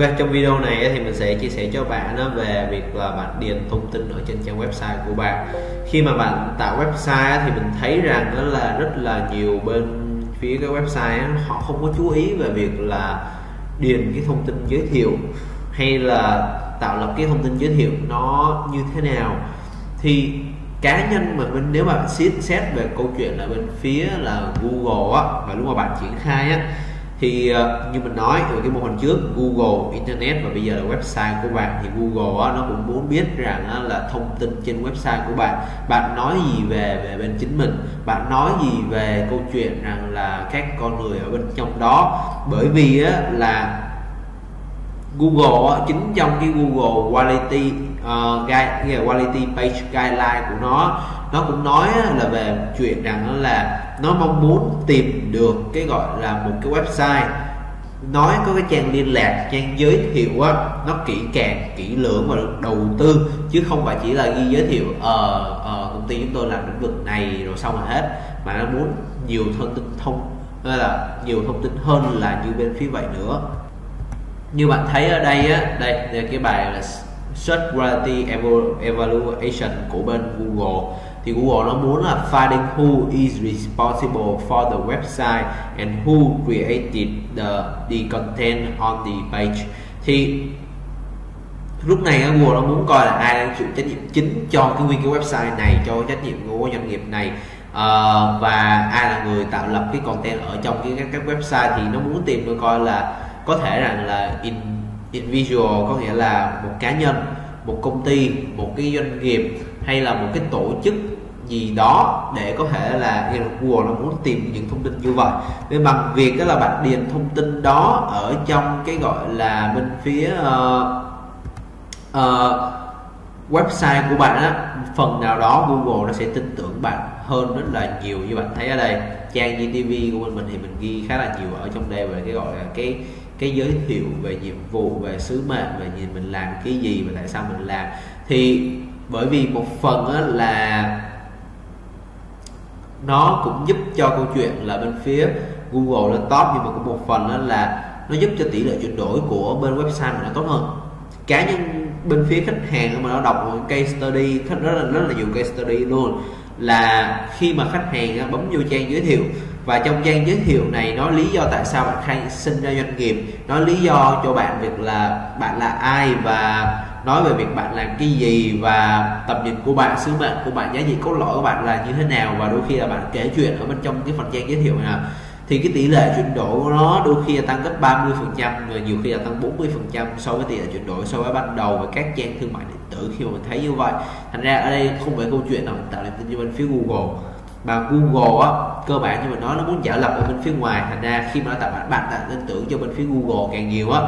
Ok, trong video này thì mình sẽ chia sẻ cho bạn về việc là bạn điền thông tin ở trên trang website của bạn. Khi mà bạn tạo website thì mình thấy rằng đó là rất là nhiều bên phía cái website họ không có chú ý về việc là điền cái thông tin giới thiệu hay là tạo lập cái thông tin giới thiệu nó như thế nào thì cá nhân mà mình nếu mà xét xét về câu chuyện là bên phía là Google á và lúc mà bạn triển khai á thì ờ, như mình nói từ cái mô hình trước Google Internet và bây giờ là website của bạn. Thì Google á, nó cũng muốn biết rằng á, là thông tin trên website của bạn. Bạn nói gì về về bên chính mình? Bạn nói gì về câu chuyện rằng là các con người ở bên trong đó? Bởi vì á, là Google chính trong cái Google Quality uh, guide, Quality Page Guideline của nó nó cũng nói là về chuyện rằng là nó mong muốn tìm được cái gọi là một cái website nói có cái trang liên lạc trang giới thiệu á nó kỹ càng kỹ lưỡng và được đầu tư chứ không phải chỉ là ghi giới thiệu ờ uh, uh, công ty chúng tôi làm lĩnh vực này rồi xong rồi hết mà nó muốn nhiều thông tin thông là nhiều thông tin hơn là như bên phía vậy nữa. Như bạn thấy ở đây á đây, đây cái bài là Search Quality Evaluation của bên Google thì Google nó muốn là finding who is responsible for the website and who created the the content on the page. Thì lúc này Google nó muốn coi là ai đang chịu trách nhiệm chính cho cái nguyên cái website này cho trách nhiệm của doanh nghiệp này. Uh, và ai là người tạo lập cái content ở trong cái các, các website thì nó muốn tìm được coi là có thể rằng là in individual có nghĩa là một cá nhân một công ty một cái doanh nghiệp hay là một cái tổ chức gì đó để có thể là Google nó muốn tìm những thông tin như vậy. Về bằng việc đó là bạn điền thông tin đó ở trong cái gọi là bên phía uh, uh, website của bạn á phần nào đó Google nó sẽ tin tưởng bạn hơn rất là nhiều như bạn thấy ở đây. Trang GTV của mình thì mình ghi khá là nhiều ở trong đây về cái gọi là cái cái giới thiệu về nhiệm vụ về sứ mệnh về nhìn mình làm cái gì và tại sao mình làm. Thì bởi vì một phần là nó cũng giúp cho câu chuyện là bên phía Google lên top, nhưng mà cũng một phần đó là nó giúp cho tỷ lệ chuyển đổi của bên website mình nó tốt hơn. Cá nhân bên phía khách hàng mà nó đọc một case study rất là rất là nhiều case study luôn, là khi mà khách hàng bấm vô trang giới thiệu. Và trong trang giới thiệu này nói lý do tại sao bạn khai sinh ra doanh nghiệp nói lý do cho bạn việc là bạn là ai và nói về việc bạn làm cái gì và tầm nhìn của bạn, sứ mệnh của bạn, giá trị cốt lõi của bạn là như thế nào và đôi khi là bạn kể chuyện ở bên trong cái phần trang giới thiệu này thì cái tỷ lệ chuyển đổi của nó đôi khi là tăng gấp 30 phần trăm rồi nhiều khi là tăng 40 phần trăm so với tỷ lệ chuyển đổi so với ban đầu và các trang thương mại điện tử khi mà mình thấy như vậy. Thành ra ở đây không phải câu chuyện nào mình tạo niềm tin cho bên phía Google. Mà Google á, cơ bản như mình nói, nó muốn giả lập ở bên phía ngoài. Thành ra khi mà nó tạo bạn bạn tạo tin tưởng cho bên phía Google càng nhiều á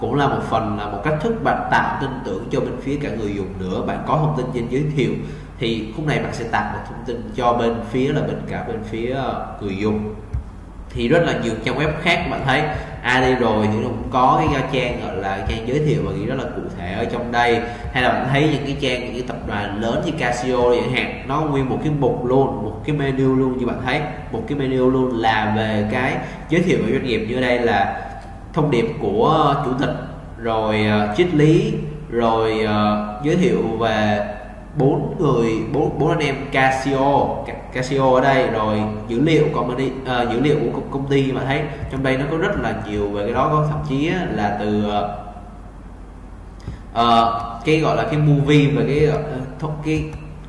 cũng là một phần, là một cách thức bạn tạo tin tưởng cho bên phía cả người dùng nữa. Bạn có thông tin trên giới thiệu thì khúc này bạn sẽ tạo một thông tin cho bên phía, là bên cả bên phía ờ, người dùng. Thì rất là nhiều trang web khác bạn thấy. À, Ai đi rồi, thì cũng có cái trang gọi là trang giới thiệu và ghi rất là cụ thể ở trong đây. Hay là bạn thấy những cái trang, những cái tập đoàn lớn như Casio chẳng hạn, nó nguyên một cái mục luôn, một cái menu luôn như bạn thấy. Một cái menu luôn là về cái giới thiệu về doanh nghiệp. Như đây là thông điệp của ờ, chủ tịch rồi uh, triết lý rồi uh, giới thiệu về bốn người bốn bốn anh em Casio Casio ở đây rồi dữ liệu company uh, dữ liệu của công ty mà thấy. Trong đây nó có rất là nhiều về cái đó có thậm chí là từ uh, cái gọi là cái movie và cái uh, cái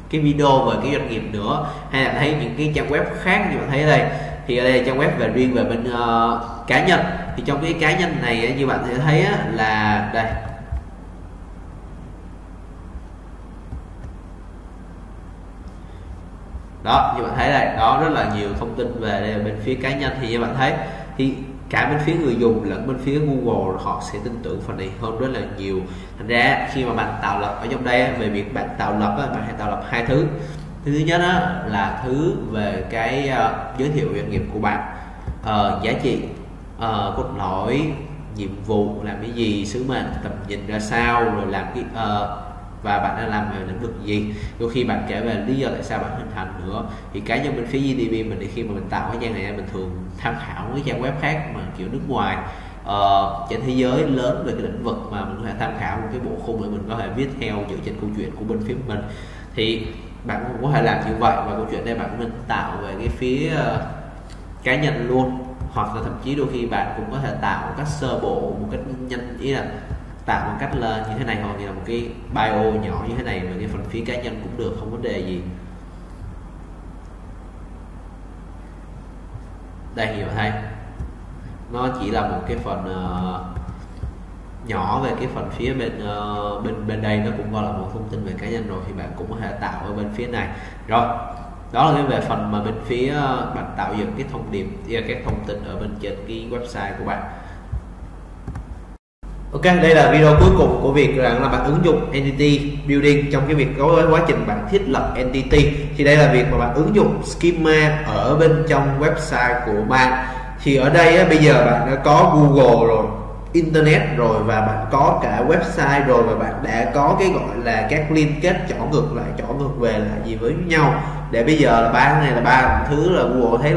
cái video về cái doanh nghiệp nữa. Hay là thấy những cái trang web khác như bạn thấy ở đây thì ở đây là trang web về riêng về bên uh, cá nhân. Thì trong cái cá nhân này như bạn sẽ thấy là đây. Đó như bạn thấy đây đó rất là nhiều thông tin về đây bên phía cá nhân. Thì như bạn thấy thì cả bên phía người dùng lẫn bên phía Google họ sẽ tin tưởng phần này hơn rất là nhiều. Thành ra khi mà bạn tạo lập ở trong đây về việc bạn tạo lập bạn hãy tạo lập hai thứ thứ nhất đó là thứ về cái uh, giới thiệu doanh nghiệp của bạn. Uh, giá trị uh, cốt lõi nhiệm vụ làm cái gì sứ mệnh tầm nhìn ra sao rồi làm cái uh, và bạn đang làm về lĩnh vực gì. Đôi khi bạn kể về lý do tại sao bạn hình thành nữa. Thì cá nhân bên phía GDP mình thì khi mà mình tạo cái trang này mình thường tham khảo cái trang web khác mà kiểu nước ngoài. Uh, trên thế giới lớn về cái lĩnh vực mà mình có thể tham khảo một cái bộ khung để mình có thể viết theo dựa trên câu chuyện của bên phía mình. Thì bạn cũng có thể làm như vậy và câu chuyện đây bạn nên tạo về cái phía uh, cá nhân luôn. Hoặc là thậm chí đôi khi bạn cũng có thể tạo một cách sơ bộ một cách nhanh ý là tạo một cách là như thế này hoặc như là một cái bio nhỏ như thế này về cái phần phía cá nhân cũng được không vấn đề gì. Đây hiểu vậy thấy nó chỉ là một cái phần uh, nhỏ về cái phần phía bên uh, bên bên đây nó cũng gọi là một thông tin về cá nhân rồi thì bạn cũng có thể tạo ở bên phía này. Rồi đó là cái về phần mà bên phía uh, bạn tạo dựng cái thông điệp ờ, các thông tin ở bên trên cái website của bạn. Ok, đây là video cuối cùng của việc rằng là bạn ứng dụng Entity Building trong cái việc có quá trình bạn thiết lập Entity. Thì đây là việc mà bạn ứng dụng schema ở bên trong website của bạn. Thì ở đây á, bây giờ bạn đã có Google rồi internet rồi và bạn có cả website rồi và bạn đã có cái gọi là các liên kết chỏ ngược lại chỏ ngược về là gì với nhau. Để bây giờ là ba này là ba thứ là Google thấy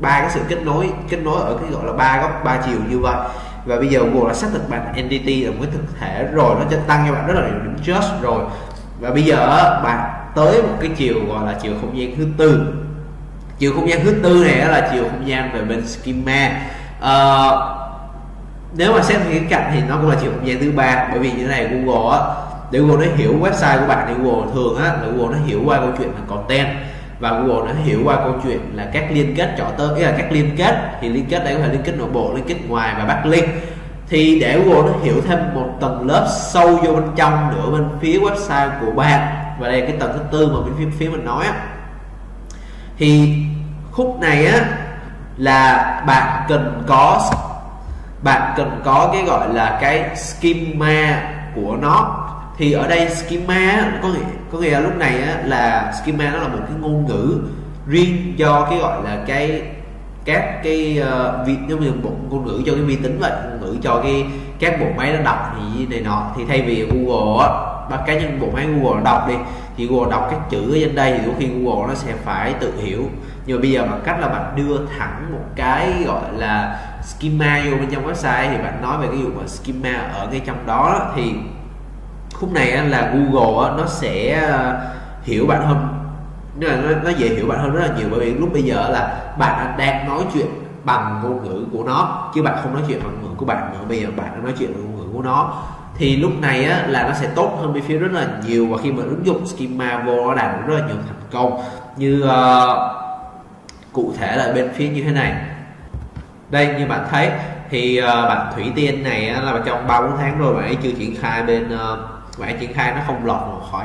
ba cái sự kết nối kết nối ở cái gọi là ba góc ba chiều như vậy. Và bây giờ Google đã xác định bạn entity là một cái thực thể rồi nó sẽ tăng cho bạn rất là nhiều điểm trust rồi. Và bây giờ bạn tới một cái chiều gọi là chiều không gian thứ tư. Chiều không gian thứ tư này là chiều không gian về bên schema. Uh, nếu mà xét về cái cạnh thì nó cũng là chịu không gian thứ ba. Bởi vì như thế này Google á để Google nó hiểu website của bạn thì Google thường á Google nó hiểu qua câu chuyện là content. Và Google nó hiểu qua câu chuyện là các liên kết chọn tới ý là các liên kết. Thì liên kết đây có thể liên kết nội bộ liên kết ngoài và backlink thì để Google nó hiểu thêm một tầng lớp sâu vô bên trong nữa bên phía website của bạn. Và đây là cái tầng thứ tư mà bên phía, phía mình nói á. Thì khúc này á là bạn cần có bạn cần có cái gọi là cái schema của nó. Thì ở đây schema có nghĩa có nghĩa là lúc này á, là schema nó là một cái ngôn ngữ riêng cho cái gọi là cái các cái uh, vi giống như một ngôn ngữ cho cái vi tính vậy ngôn ngữ cho cái các bộ máy nó đọc thì này nọ. Thì thay vì Google á cá nhân bộ máy Google đọc đi thì Google đọc các chữ ở trên đây thì có khi Google nó sẽ phải tự hiểu. Nhưng mà bây giờ bằng cách là bạn đưa thẳng một cái gọi là schema vô bên trong website thì bạn nói về cái dụng schema ở ngay trong đó thì khúc này là Google nó sẽ ờ, hiểu bạn hơn. Nó, nó dễ hiểu bạn hơn rất là nhiều bởi vì lúc bây giờ là bạn đang nói chuyện bằng ngôn ngữ của nó chứ bạn không nói chuyện bằng ngôn ngữ của bạn. Nữa bây giờ bạn đang nói chuyện bằng ngôn ngữ của nó thì lúc này á, là nó sẽ tốt hơn bên phía rất là nhiều. Và khi mà ứng dụng schema vô nó đạt được rất là nhiều thành công. Như uh, cụ thể là bên phía như thế này đây như bạn thấy thì uh, bạn Thủy Tiên này á, là trong ba bốn tháng rồi bạn ấy chưa triển khai bên ờ, uh, và triển khai nó không lọt khỏi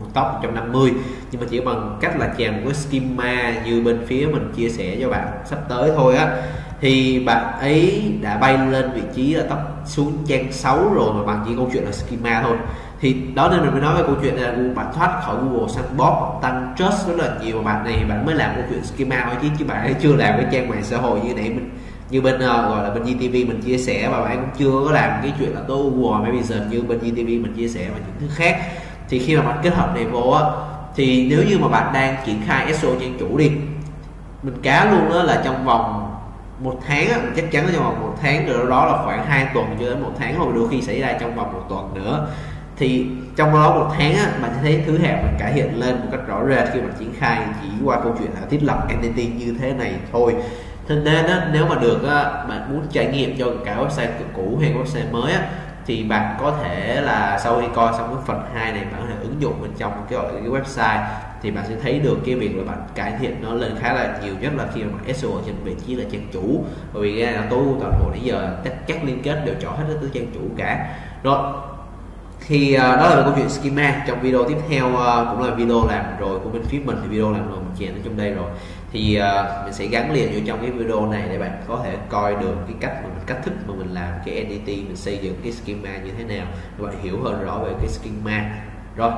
một top 150 nhưng mà chỉ bằng cách là chèn một cái schema như bên phía mình chia sẻ cho bạn sắp tới thôi á. Thì bạn ấy đã bay lên vị trí là top xuống trang 6 rồi mà bằng chỉ câu chuyện là schema thôi. Thì đó nên mình mới nói về câu chuyện là bạn thoát khỏi Google Sandbox tăng trust rất là nhiều. Bạn này bạn mới làm câu chuyện schema thôi chứ chứ bạn ấy chưa làm cái trang mạng xã hội như nãy mình như bên uh, gọi là bên GTV mình chia sẻ và bạn cũng chưa có làm cái chuyện là tối Google mấy bây giờ như bên GTV mình chia sẻ và những thứ khác. Thì khi mà bạn kết hợp này vô á thì nếu như mà bạn đang triển khai SEO trang chủ đi mình cá luôn đó là trong vòng một tháng á, chắc chắn trong vòng một tháng rồi đó là khoảng 2 tuần cho đến một tháng hoặc đôi khi xảy ra trong vòng một tuần nữa. Thì trong đó một tháng á, bạn sẽ thấy thứ hạng mình cải thiện lên một cách rõ rệt khi mà triển khai chỉ qua câu chuyện là thiết lập entity như thế này thôi thế nên á, nếu mà được á, bạn muốn trải nghiệm cho cả website cũ hay website mới á, thì bạn có thể là sau khi coi xong cái phần 2 này bạn có thể ứng dụng bên trong cái gọi cái website thì bạn sẽ thấy được cái việc là bạn cải thiện nó lên khá là nhiều nhất là khi mà SEO trên vị trí là trang chủ. Bởi vì cái là tối toàn bộ nãy giờ các, các liên kết đều chọn hết tới trang chủ cả. Rồi thì uh, đó là câu chuyện schema. Trong video tiếp theo uh, cũng là video làm rồi của bên phía mình thì video làm rồi mình chèn ở trong đây rồi thì uh, mình sẽ gắn liền vô trong cái video này để bạn có thể coi được cái cách mà mình cách thức mà mình làm cái NDT mình xây dựng cái schema như thế nào để bạn hiểu hơn rõ về cái schema. Rồi.